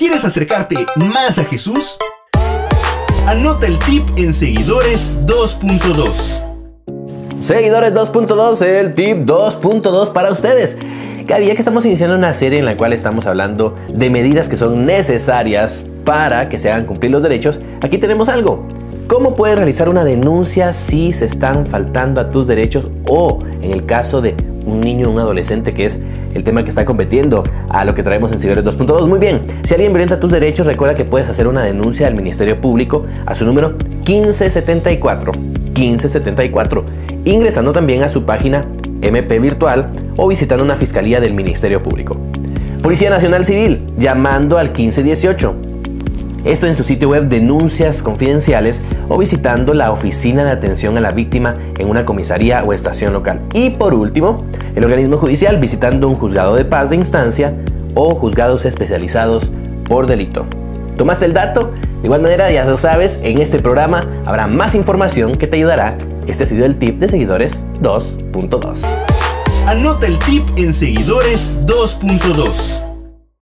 ¿Quieres acercarte más a Jesús? Anota el tip en Seguidores 2.2. Seguidores 2.2, el tip 2.2 para ustedes. Gaby, ya que estamos iniciando una serie en la cual estamos hablando de medidas que son necesarias para que se hagan cumplir los derechos, aquí tenemos algo. ¿Cómo puedes realizar una denuncia si se están faltando a tus derechos o en el caso de un niño un adolescente, que es el tema que está competiendo a lo que traemos en Ciberes 2.2? Muy bien, si alguien violenta tus derechos, recuerda que puedes hacer una denuncia al Ministerio Público a su número 1574. 1574, ingresando también a su página MP Virtual o visitando una fiscalía del Ministerio Público. Policía Nacional Civil, llamando al 1518 esto en su sitio web Denuncias Confidenciales o visitando la oficina de atención a la víctima en una comisaría o estación local. Y por último, el organismo judicial visitando un juzgado de paz de instancia o juzgados especializados por delito. ¿Tomaste el dato? De igual manera, ya lo sabes, en este programa habrá más información que te ayudará. Este ha sido el tip de Seguidores 2.2. Anota el tip en Seguidores 2.2.